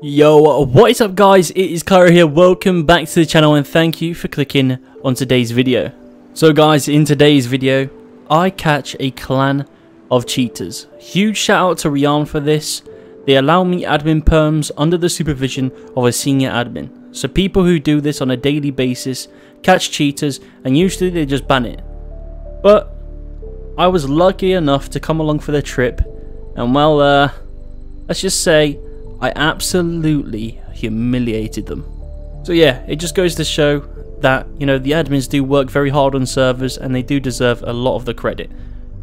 Yo, what is up guys? It is Kyro here. Welcome back to the channel and thank you for clicking on today's video. So guys, in today's video, I catch a clan of cheaters. Huge shout out to Rearmed for this. They allow me admin perms under the supervision of a senior admin. So people who do this on a daily basis catch cheaters and usually they just ban it. But I was lucky enough to come along for the trip and well, uh, let's just say I absolutely humiliated them. So yeah, it just goes to show that, you know, the admins do work very hard on servers and they do deserve a lot of the credit.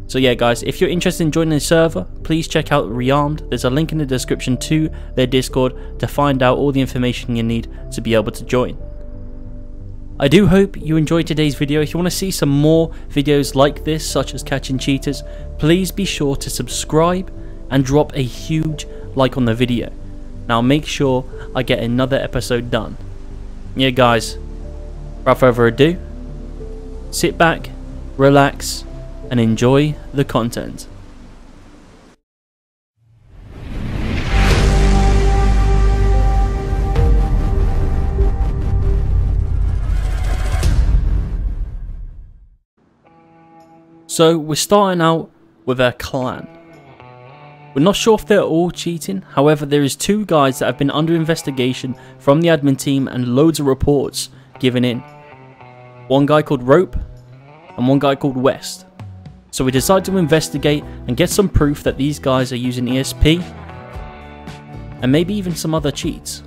So yeah guys, if you're interested in joining the server, please check out Rearmed. There's a link in the description to their Discord to find out all the information you need to be able to join. I do hope you enjoyed today's video. If you want to see some more videos like this, such as catching cheaters, please be sure to subscribe and drop a huge like on the video. Now make sure I get another episode done. Yeah guys, without further ado, sit back, relax, and enjoy the content. So we're starting out with a clan. We're not sure if they're all cheating, however there is two guys that have been under investigation from the admin team and loads of reports given in. One guy called Rope and one guy called West. So we decide to investigate and get some proof that these guys are using ESP and maybe even some other cheats.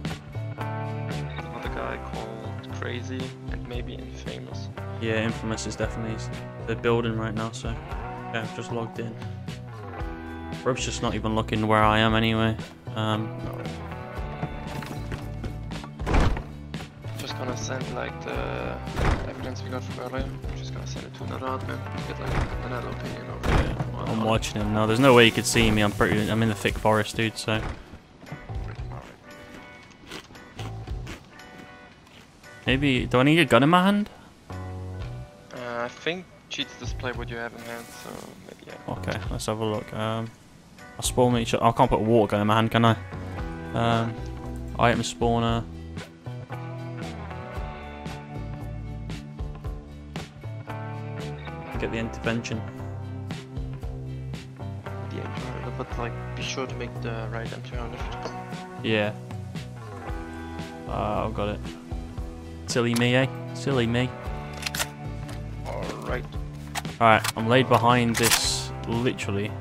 Another guy called Crazy and maybe Infamous. Yeah, Infamous is definitely they're building right now, so yeah, I've just logged in. Rope's just not even looking where I am anyway. Um, Just gonna send like the evidence we got from earlier. Just gonna send it to another admin. Get like another opinion of it. yeah, I'm watching him now. There's no way you could see me. I'm pretty. I'm in the thick forest, dude. So maybe do I need a gun in my hand? Uh, I think cheats display what you have in hand, so maybe yeah. Okay, let's have a look. Um, I spawn each. I can't put a water gun in my hand, can I? Um, item spawner. Get the intervention. M200, but like be sure to make the right M200. Yeah. Uh, I've got it. Silly me, eh? Silly me. Alright. I'm laid behind this literally.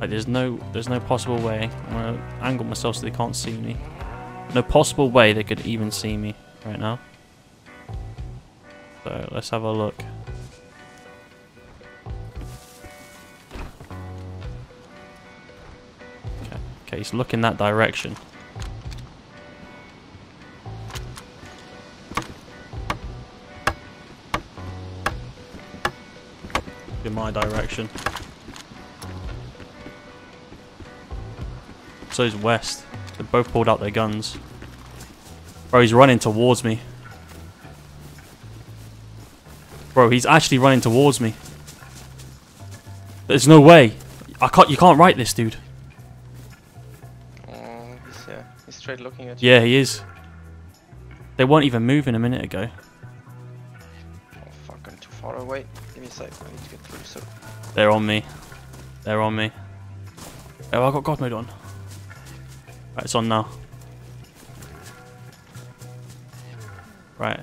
Like there's no there's no possible way. I'm gonna angle myself so they can't see me. No possible way they could even see me right now. So let's have a look. Okay, okay, he's looking that direction. My direction. So is West. They both pulled out their guns. Bro, he's running towards me. Bro, he's actually running towards me. There's no way. I can't. You can't write this, dude. Oh, he's yeah. He's straight looking at you. Yeah, he is. They weren't even moving a minute ago. Oh fuck, I'm too far away. Give me. I need to get closer. They're on me. They're on me. Oh, I got God mode on. Right, it's on now. Right.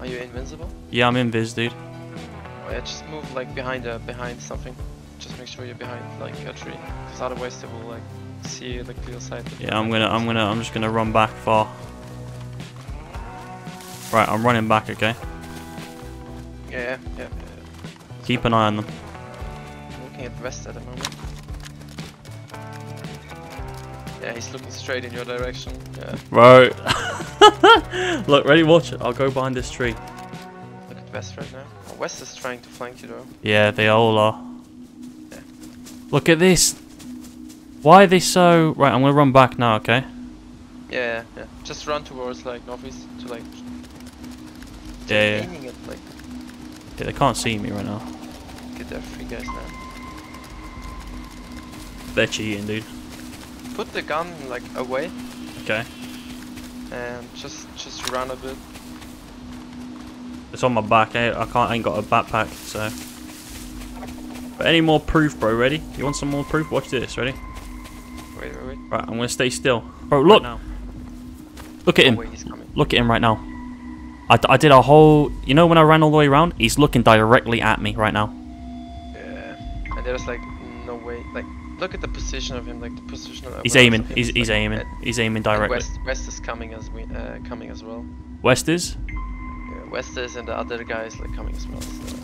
Are you invincible? Yeah, I'm invis, dude. Oh yeah, just move like behind uh, behind something. Just make sure you're behind like a tree, because otherwise they will like see the clear side. Yeah, I'm gonna, I'm gonna, I'm just gonna run back far. Right, I'm running back, okay? Yeah, yeah, yeah. Keep an eye on them. I'm looking at West at the moment. Yeah, he's looking straight in your direction. Yeah, Right. Look, ready, watch it. I'll go behind this tree. look at West right now. Oh, West is trying to flank you though. Yeah, they all are. Yeah. Look at this. Why are they so... Right, I'm gonna run back now, okay? Yeah, yeah, yeah. Just run towards like northeast to like. Yeah, yeah. At like. They can't see me right now. Get there, three guys now. They're cheating, dude. put the gun like away Okay. and just just run a bit. It's on my back. eh? I can't. I ain't got a backpack, so. But any more proof, bro? Ready? You want some more proof? Watch this. Ready? Wait, wait, wait. Right. I'm gonna stay still, bro. Look. now. Look at Oh, him. wait, he's coming. Look at him right now. I, d- I did a whole. You know when I ran all the way around? He's looking directly at me right now. Yeah. And there's like no way. Like, look at the position of him. Like the position of. He's aiming. of He's he's like, aiming. at- He's aiming directly. West West is coming as we uh, coming as well. West is. Yeah, West is and the other guy is like coming as well. So.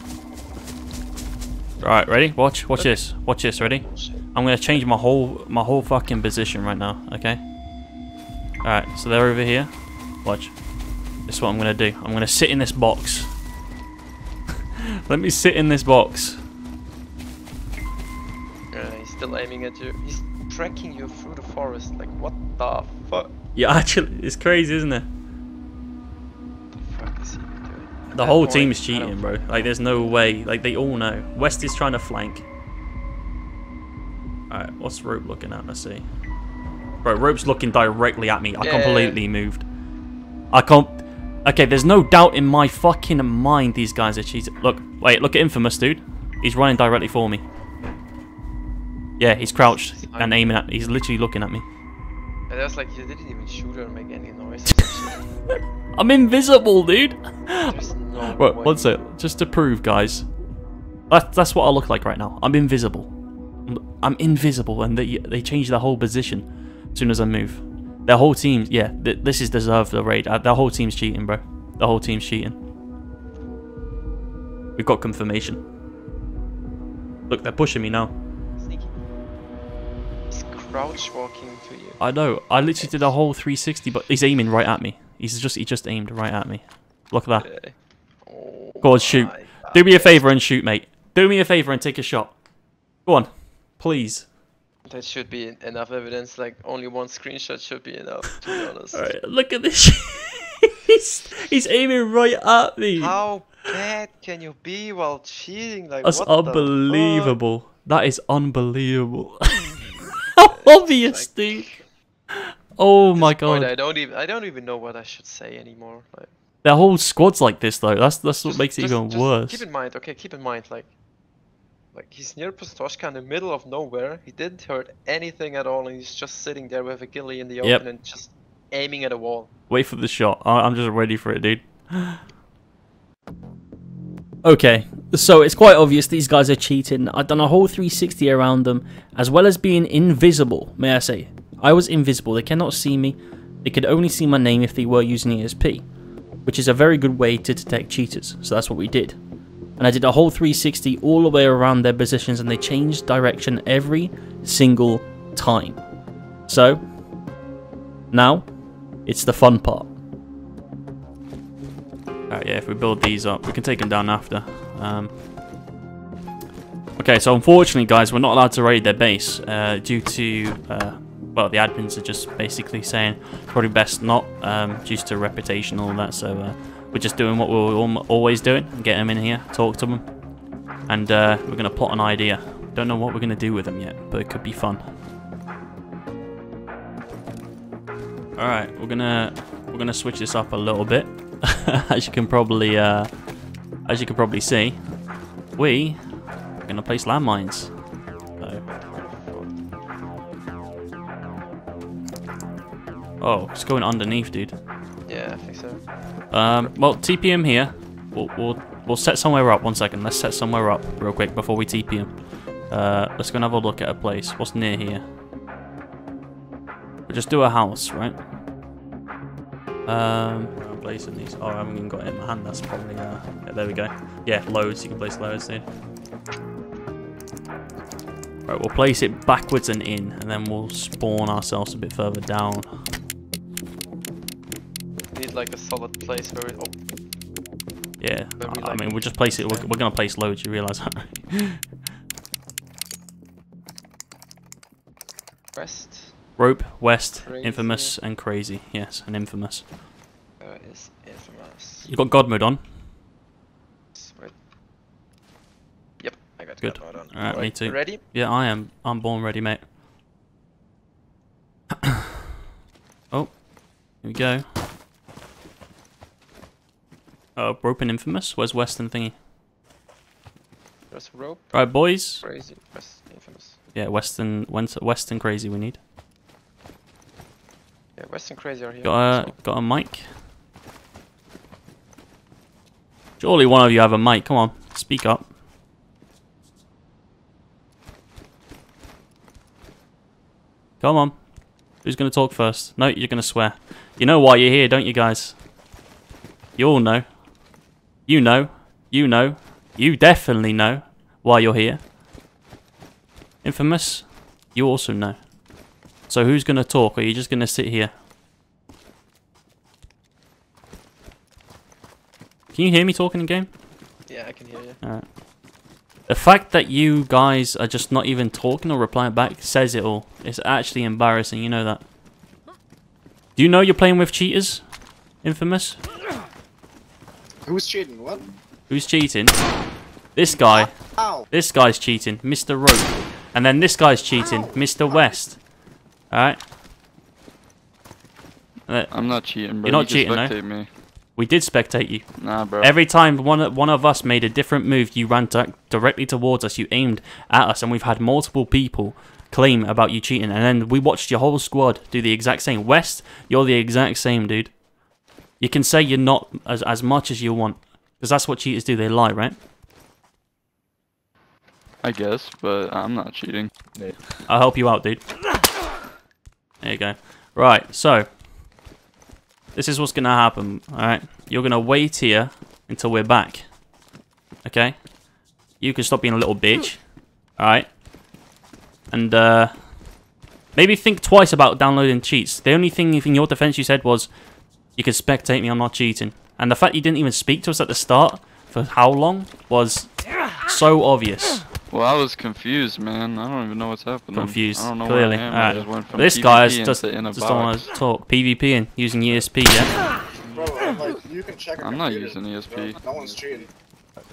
Right. Ready? Watch. Watch Okay. this. Watch this. Ready? Shit. I'm gonna change my whole my whole fucking position right now. Okay. All right. So they're over here. Watch. This is what I'm gonna do. I'm gonna sit in this box. Let me sit in this box. Yeah, he's still aiming at you. He's tracking you through the forest. Like, what the fuck? Yeah, actually, it's crazy, isn't it? The fuck is he doing? At The whole point, team's cheating, bro. Like, there's no way. Like, they all know. West is trying to flank. Alright, what's Rope looking at? Let's see. Bro, Rope's looking directly at me. I Yeah. completely moved. I can't... Okay, there's no doubt in my fucking mind these guys are cheating. Look, wait, look at Infamous, dude. He's running directly for me. Yeah, he's crouched and aiming at... me. He's literally looking at me. And that's like, you didn't even shoot or make any noise. I'm invisible, dude! There's no Right, one sec. Just to prove, guys. That, that's what I look like right now. I'm invisible. I'm invisible, and they they change the whole position as soon as I move. Their whole team, yeah, th this is deserved the raid. Uh, their whole team's cheating, bro. The whole team's cheating. We've got confirmation. Look, they're pushing me now. Sneaky. He's crouch walking to you. I know. I literally did a whole 360, but he's aiming right at me. He's just he just aimed right at me. Look at that. Oh Go on, shoot. Do me a favor and shoot, mate. Do me a favor and take a shot. Go on, please. That should be enough evidence. Like only one screenshot should be enough. To be honest. All right, look at this. he's he's aiming right at me. How bad can you be while cheating? Like That's what the fuck? unbelievable. That is unbelievable. How obvious, dude. Oh my this point, god. I don't even I don't even know what I should say anymore. Like Their whole squad's like this though. That's that's what just- makes it just- even worse. Keep in mind, okay, keep in mind, like like he's near Pustoshka in the middle of nowhere. He didn't hurt anything at all, and he's just sitting there with a ghillie in the Yep. open and just aiming at a wall. Wait for the shot. I'm just ready for it, dude. Okay, so it's quite obvious these guys are cheating. I've done a whole 360 around them, as well as being invisible, may I say. I was invisible, they cannot see me. They could only see my name if they were using ESP, which is a very good way to detect cheaters, so that's what we did. And I did a whole 360 all the way around their positions, and they changed direction every single time. So, now, it's the fun part. Yeah, if we build these up, we can take them down after. Um, okay, so unfortunately, guys, we're not allowed to raid their base uh, due to, uh, well, the admins are just basically saying probably best not um, due to reputation and all that. So uh, we're just doing what we're always doing, get them in here, talk to them, and uh, we're gonna plot an idea. Don't know what we're gonna do with them yet, but it could be fun. All right, we're gonna we're gonna switch this up a little bit. as you can probably uh, as you can probably see, we are gonna place landmines. Oh, it's going underneath, dude. Um, well, TPM here. We'll, we'll we'll set somewhere up. One second. Let's set somewhere up real quick before we TPM. Uh, let's go and have a look at a place. What's near here? We'll just do a house, right? Um, where am I placing these? Oh, I haven't even got it in my hand. That's probably uh. Yeah, there we go. Yeah, loads. You can place loads, dude. Right, we'll place it backwards and in, and then we'll spawn ourselves a bit further down. Like a solid place where we. Oh, Yeah, Where we I I mean, we'll just place it. We're, we're gonna place loads. You realise that? West. Rope, West, Crazy. Infamous, and Crazy. Yes, and Infamous. Oh, is infamous? You got God mode on. Yep, I got Good. God mode on. Alright, me too. Ready? Yeah, I am. I'm born ready, mate. Oh, here we go. Oh, rope and infamous. Where's Western thingy? There's rope. Right, boys. Crazy. West infamous. Yeah, Western, Western crazy. We need. Yeah, Western crazy are here. Got a so- got a mic. Surely one of you have a mic. Come on, speak up. Come on. Who's gonna talk first? No, you're gonna swear. You know why you're here, don't you guys? You all know. You know. You know. You definitely know why you're here. Infamous, you also know. So who's gonna talk? Are you just gonna sit here? Can you hear me talking in game? Yeah, I can hear you. Alright. The fact that you guys are just not even talking or replying back says it all. It's actually embarrassing, you know that. Do you know you're playing with cheaters? Infamous? Who's cheating? What? Who's cheating? This guy. Ow! This guy's cheating, Mr. Rope. And then this guy's cheating, Mr. West. Alright? Uh, I'm not cheating, bro. You're not you cheating, no? me. We did spectate you. Nah, bro. Every time one of- one of us made a different move, you ran di- directly towards us. You aimed at us, and we've had multiple people claim about you cheating. And then we watched your whole squad do the exact same. West, you're the exact same, dude. You can say you're not as as much as you want, because that's what cheaters do. They lie, right? I guess, but I'm not cheating. I'll help you out, dude. There you go. Right, so this is what's gonna happen. All right, you're gonna wait here until we're back. Okay, you can stop being a little bitch. All right, and uh, maybe think twice about downloading cheats. The only thing in your defense you said was you can spectate me. I'm not cheating, and the fact you didn't even speak to us at the start for how long was so obvious. Well, I was confused, man. I don't even know what's happening. Confused, I don't know clearly. Where I am. Alright. I just This PvP guy is into just, in a just don't want to talk. PvP and using ESP, yeah? Bro, I'm like, you can check a I'm not using ESP. No one's cheating.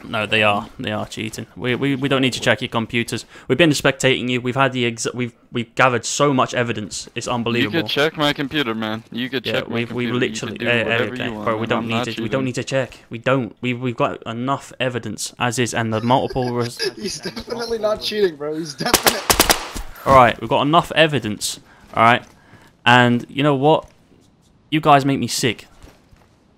No, they are. They are cheating. We, we, we don't need to check your computers. We've been spectating you. We've had the ex we've we've gathered so much evidence. It's unbelievable. You unbelievable. could check my computer, man. You could yeah, check my we've computer. we've literally you do eh, okay, you want. bro. We don't I'm need not to. We don't need to check. We don't. We we've got enough evidence as is, and the multiple. Res- He's definitely not cheating, bro. He's definitely. All right, we've got enough evidence. All right, and you know what? You guys make me sick.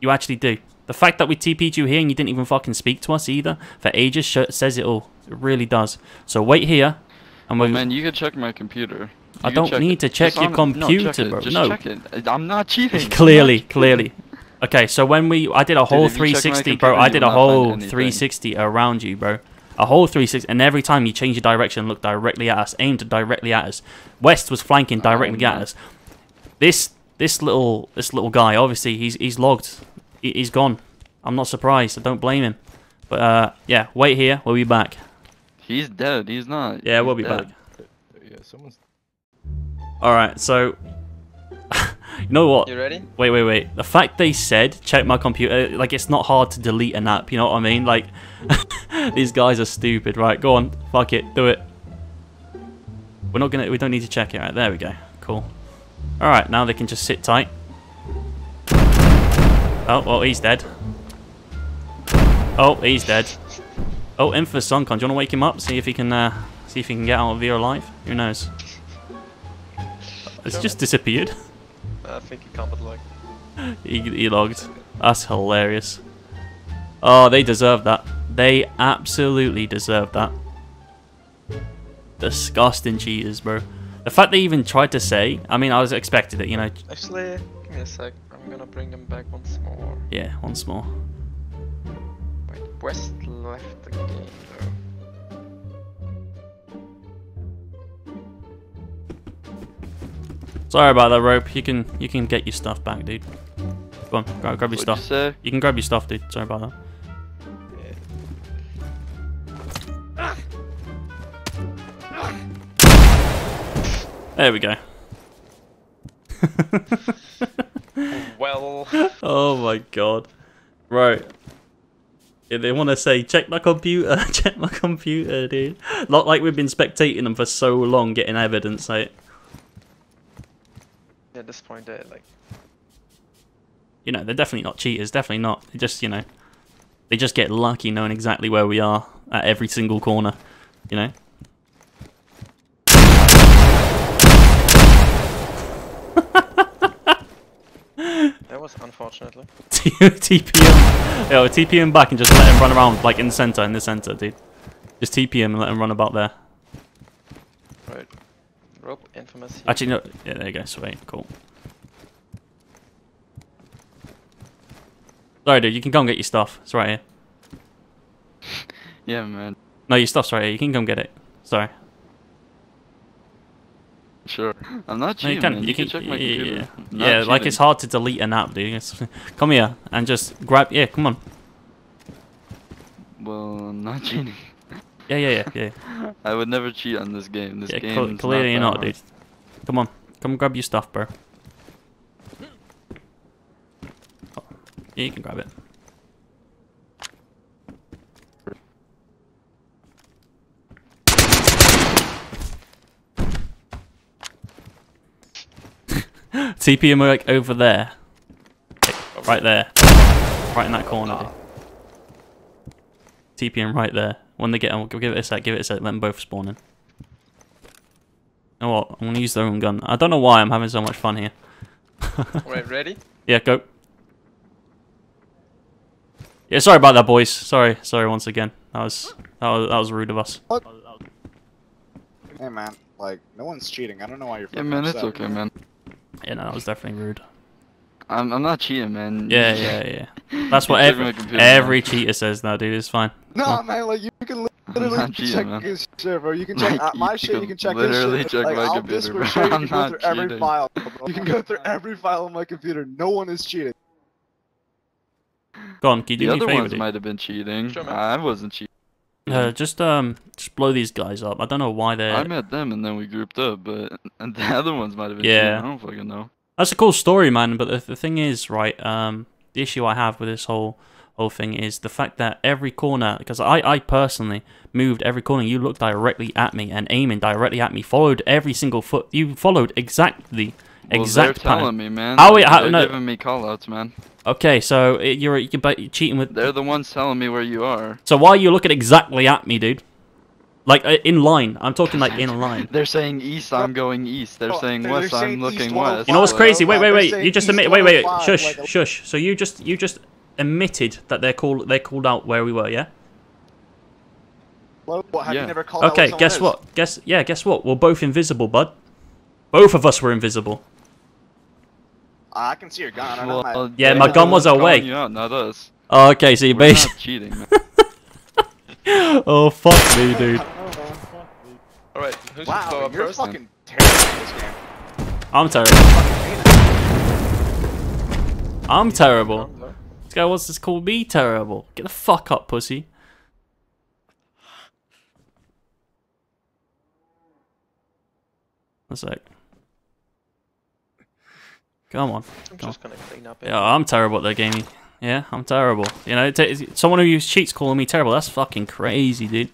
You actually do. The fact that we TP'd you here and you didn't even fucking speak to us either for ages sh- says it all. It really does. So wait here, and we're. Well, man, you could check my computer. I You can don't need it. to check Just your no, computer, bro. Just No. check it. I'm not cheating. I'm not clearly, clearly. Okay, so when we, I did a whole check 360, bro. I did a whole 360 around you, bro. A whole 360, and every time you change your direction, look directly at us, aimed directly at us. West was flanking directly at us. This, this little, this little guy, obviously, he's he's logged. He, he's gone. I'm not surprised. I don't blame him. But uh, yeah, wait here. We'll be back. He's dead. He's not. Yeah, He's we'll be dead. back. Yeah, someone's. All right, so. you know what? You ready? Wait, wait, wait. The fact they said check my computer, like it's not hard to delete an app. You know what I mean? Like these guys are stupid. Right, go on, fuck it, do it. We're not gonna. We don't need to check it. Right, there we go. Cool. All right, now they can just sit tight. Oh, well, he's dead. Oh, he's dead. Oh, Infamous Suncon. Do you want to wake him up? See if he can. Uh, see if he can get out of here alive. Who knows? It's just disappeared. I think he can't but like. He, he logged. That's hilarious. Oh, they deserve that. They absolutely deserve that. Disgusting cheaters, bro. The fact they even tried to say, I mean, I was expected it, you know. Actually, give me a sec. I'm gonna bring them back once more. Yeah, once more. Wait, West left the game though. Sorry about that, rope. You can you can get your stuff back, dude. Go on, grab, grab your What'd stuff. you? You can grab your stuff, dude. Sorry about that. There we go. Well, Oh my god. Right. Yeah, they want to say, check my computer, check my computer, dude. Not like we've been spectating them for so long getting evidence, like. At this point, like You know, they're definitely not cheaters. Definitely not. They just, you know, they just get lucky knowing exactly where we are at every single corner. You know. that was unfortunately. TP him. Yo, TP him back and just let him run around like in the center, in the center, dude. Just TP him and let him run about there. Right. Rope infamous. here. Actually, no. Yeah, there you go. Sweet, cool. Sorry, dude. You can go and get your stuff. It's right here. Yeah, man. No, your stuff's right here. You can come get it. Sorry. Sure. I'm not No, cheating. you can. man. You, can. check my yeah, computer. yeah, yeah. like it's hard to delete an app, dude. Come here and just grab. Yeah, come on. Well, I'm not cheating. Yeah, yeah, yeah, yeah. I would never cheat on this game. This yeah game. cl- clearly you're not, dude. Come on, come grab your stuff, bro. Oh, yeah, you can grab it. TP him like over there. Right there. Right in that corner, dude. TP him right there. When they get him, give it a sec, give it a sec, let them both spawn in. You know what? I'm gonna use their own gun. I don't know why I'm having so much fun here. Right, ready? Yeah, go. Yeah, sorry about that, boys. Sorry, sorry once again. That was that was that was rude of us. Hey man, like no one's cheating. I don't know why you're. Yeah, fucking man. It's upset. okay, man. Yeah, no, that was definitely rude. I'm I'm not cheating, man. Yeah, yeah, yeah. That's what every every cheater says now, dude. It's fine. No, man, like you can literally cheating, check man. his shit, bro. You can check Like, my you shit. can You can check literally his shit. check like, my I'll computer, Discord bro. show you. You I'm can go not through every file. Bro. You can go through every file on my computer. No one is cheating. Go on, can you do The me a other favor, ones dude? might have been cheating. Sure. I wasn't cheating. Uh, just um, just blow these guys up. I don't know why they're. I met them and then we grouped up, but and the other ones might have been Yeah. cheating. I don't fucking know. That's a cool story, man. But the, the thing is, right? Um, the issue I have with this whole whole thing is the fact that every corner, because I I personally moved every corner. You looked directly at me and aiming directly at me. Followed every single foot. You followed exactly Well, exact they're pattern. telling me, man. Oh, wait, how- they're no. giving me callouts, man. Okay, so you're you're cheating with. They're the ones telling me where you are. So why are you looking exactly at me, dude? Like uh, in line. I'm talking like in line. They're saying east, I'm going east. They're Oh, saying they're- west, saying I'm looking west. You know what's crazy? Wait, uh, wait, wait. You just east admit. Wait, wait, wait. Shush, like a- shush. So you just you just admitted that they're called they called out where we were, yeah? What, what, have Yeah. you never called Okay. someone Guess is? what? Guess yeah. Guess what? We're both invisible, bud. Both of us were invisible. I can see your gun. I know my- Well, Yeah, my gun was away. You out, not us. Oh, okay. So you We're basically. cheating, oh fuck me, dude. Alright, who's Wow, blow you're first? fucking terrible at this game. I'm terrible. Fucking hate it. I'm terrible. This guy wants to call me terrible. Get the fuck up, pussy. One sec. Come on. I'm just gonna clean up. Yeah, I'm terrible at that gaming. Yeah, I'm terrible. You know, it someone who uses cheats calling me terrible. That's fucking crazy, dude.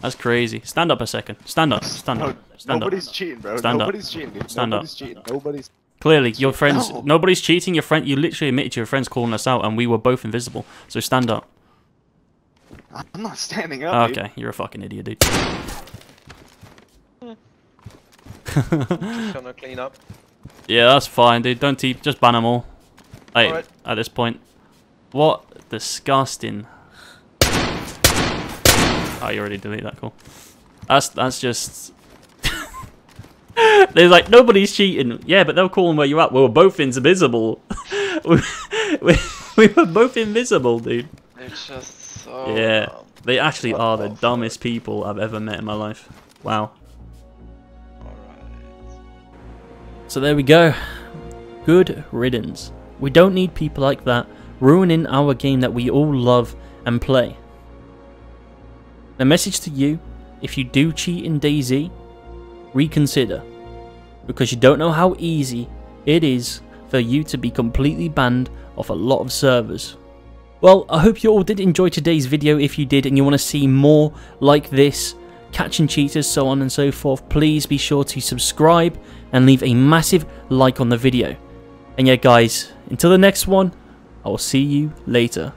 That's crazy. Stand up a second. Stand up. Stand up. Stand up. nobody's cheating, bro. Stand up. nobody's cheating, dude. Stand up. nobody's cheating. Nobody's. Clearly, your friends. No. Nobody's cheating. Your friend. You literally admitted to your friends calling us out, and we were both invisible. So stand up. I'm not standing up. dude. Okay, you're a fucking idiot, dude. Just gonna clean up. Yeah, that's fine, dude. Don't te- just ban them all. Alright. at this point. What disgusting. Oh, you already deleted that. Cool. That's that's just. They're like nobody's cheating. Yeah, but they'll call them where you're at. We were both invisible. we, we, we were both invisible, dude. They're just so Yeah, dumb. they actually What are the fuck? dumbest people I've ever met in my life. Wow. So there we go. Good riddance. We don't need people like that ruining our game that we all love and play. The message to you if you do cheat in DayZ, reconsider. Because you don't know how easy it is for you to be completely banned off a lot of servers. Well, I hope you all did enjoy today's video. If you did and you want to see more like this, catching cheaters, so on and so forth, please be sure to subscribe and leave a massive like on the video. And yeah guys, until the next one, I will see you later.